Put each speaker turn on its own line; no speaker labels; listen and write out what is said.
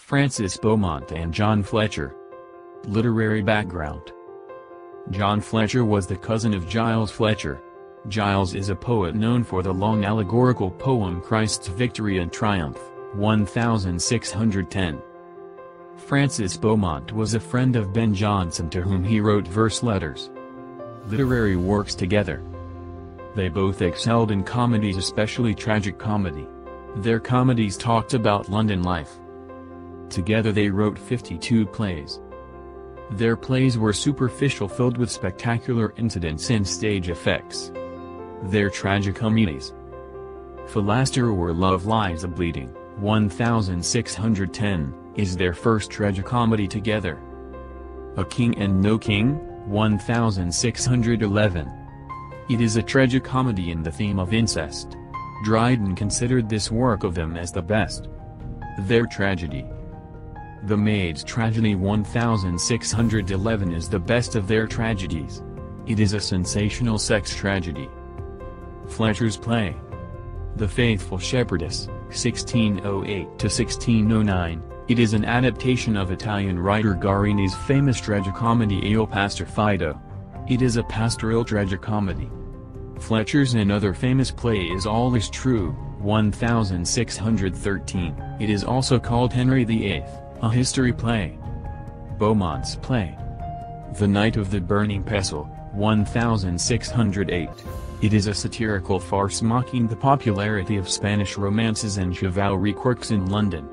Francis Beaumont and John Fletcher. Literary background John Fletcher was the cousin of Giles Fletcher. Giles is a poet known for the long allegorical poem Christ's Victory and Triumph, 1610. Francis Beaumont was a friend of Ben Jonson to whom he wrote verse letters. Literary works together. They both excelled in comedies especially tragic comedy. Their comedies talked about London life. Together they wrote 52 plays. Their plays were superficial filled with spectacular incidents and stage effects. Their tragicomedies. Philaster or Love Lies a Bleeding, 1610, is their first tragicomedy together. A King and No King, 1611. It is a tragicomedy in the theme of incest. Dryden considered this work of them as the best. Their tragedy. The Maid's Tragedy 1611 is the best of their tragedies. It is a sensational sex tragedy. Fletcher's play. The Faithful Shepherdess, 1608-1609, it is an adaptation of Italian writer Guarini's famous tragicomedy Il Pastor Fido. It is a pastoral tragicomedy. Fletcher's another famous play is All is True, 1613. It is also called Henry VIII, a history play. Beaumont's play. The Knight of the Burning Pestle, 1608. It is a satirical farce mocking the popularity of Spanish romances and chivalry quirks in London.